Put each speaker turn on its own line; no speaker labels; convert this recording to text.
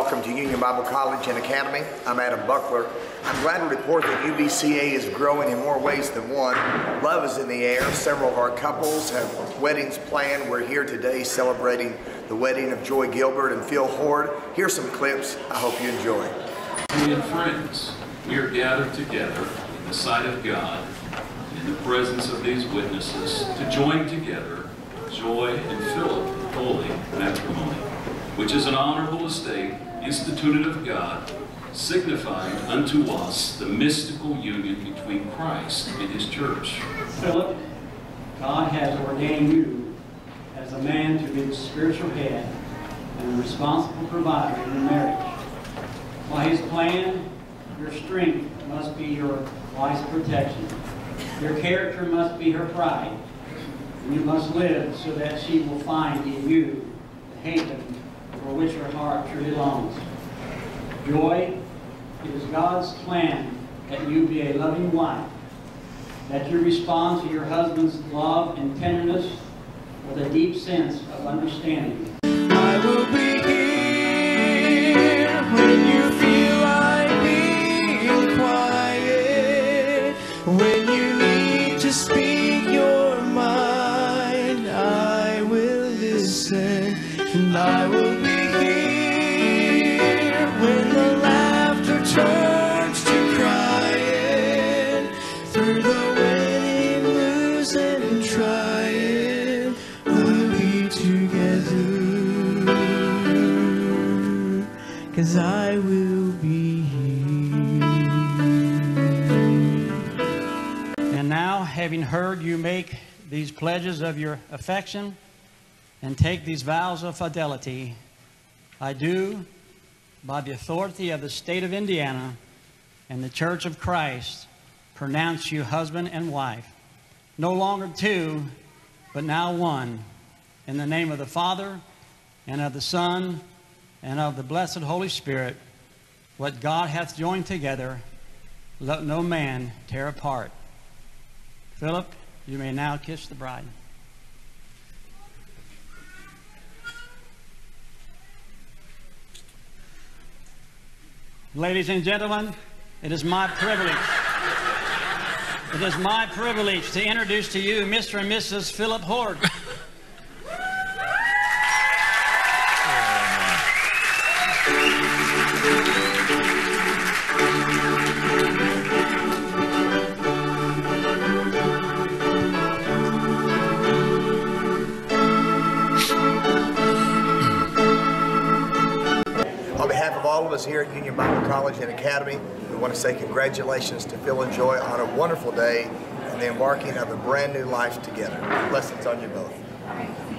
Welcome to Union Bible College and Academy. I'm Adam Buckler. I'm glad to report that UBCA is growing in more ways than one. Love is in the air. Several of our couples have weddings planned. We're here today celebrating the wedding of Joy Gilbert and Phil Hoard. Here's some clips. I hope you enjoy.
and friends, we are gathered together in the sight of God, in the presence of these witnesses, to join together Joy and Philip in holy matrimony, which is an honorable estate instituted of God, signifying unto us the mystical union between Christ and his church.
Philip, God has ordained you as a man to be the spiritual head and responsible provider in your marriage. By his plan, your strength must be your wife's protection. Your character must be her pride. And you must live so that she will find in you the haven for which her heart truly longs. Joy, it is God's plan that you be a loving wife that you respond to your husband's love and tenderness with a deep sense of understanding.
Cause I will be here.
And now, having heard you make these pledges of your affection and take these vows of fidelity, I do, by the authority of the state of Indiana and the Church of Christ, pronounce you husband and wife, no longer two, but now one, in the name of the Father and of the Son and of the blessed Holy Spirit. What God hath joined together, let no man tear apart. Philip, you may now kiss the bride. Ladies and gentlemen, it is my privilege. It is my privilege to introduce to you Mr. and Mrs. Philip Hoard.
On behalf of all of us here at Union Bible College and Academy, we want to say congratulations to Phil and Joy on a wonderful day and the embarking of a brand new life together. Blessings on you both.